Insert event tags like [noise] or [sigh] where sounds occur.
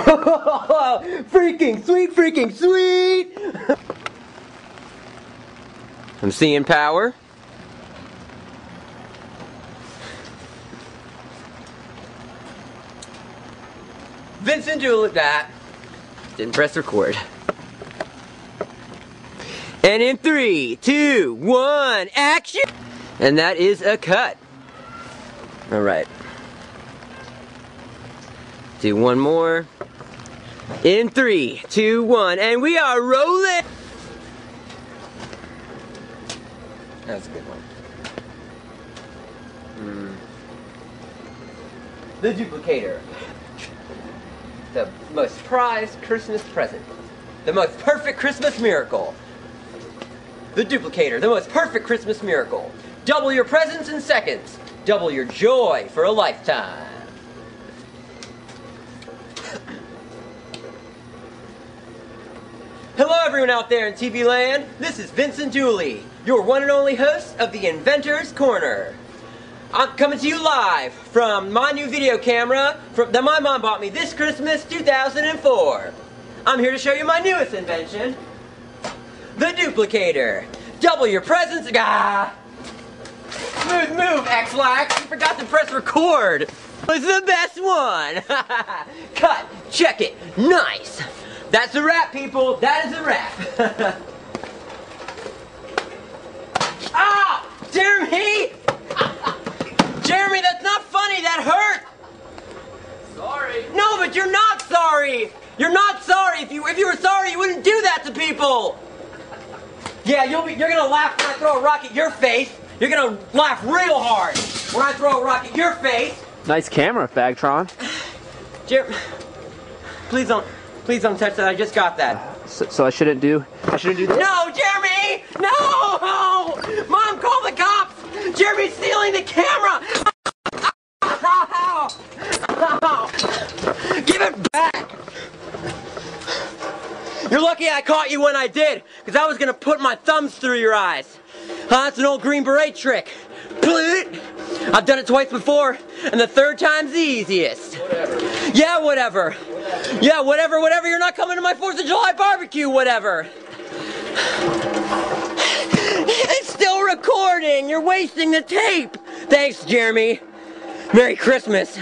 [laughs] freaking sweet, freaking sweet! [laughs] I'm seeing power. Vincent Jewell at that. Didn't press record. And in three, two, one, action! And that is a cut. Alright. Do one more. In three, two, one, and we are rolling! That's a good one. Mm. The duplicator. The most prized Christmas present. The most perfect Christmas miracle. The duplicator, the most perfect Christmas miracle. Double your presents in seconds. Double your joy for a lifetime. Hello everyone out there in TV land. This is Vincent Dooly, your one and only host of the Inventor's Corner. I'm coming to you live from my new video camera from, that my mom bought me this Christmas 2004. I'm here to show you my newest invention, the duplicator. Double your presents. Ah! Smooth move, Ex-Lax. You forgot to press record. It's the best one. [laughs] Cut. Check it. Nice. That's a wrap, people. That is a wrap. [laughs] ah! Jeremy! [laughs] Jeremy, that's not funny. That hurt. Sorry. No, but you're not sorry. You're not sorry. If you if you were sorry, you wouldn't do that to people. Yeah, you'll be. You're gonna laugh when I throw a rock at your face. You're gonna laugh real hard when I throw a rock at your face. Nice camera, Fagtron. [sighs] Jeremy, please don't, please don't touch that. I just got that. So, so I shouldn't do. I shouldn't do this. No, Jeremy! No! Mom, call the cops! Jeremy's stealing the camera! [laughs] Give it back! You're lucky I caught you when I did, because I was gonna put my thumbs through your eyes. Huh, that's an old Green Beret trick. I've done it twice before, and the third time's the easiest. Whatever. Yeah, whatever. Yeah, whatever, whatever. You're not coming to my 4th of July barbecue, whatever. It's still recording. You're wasting the tape. Thanks, Jeremy. Merry Christmas.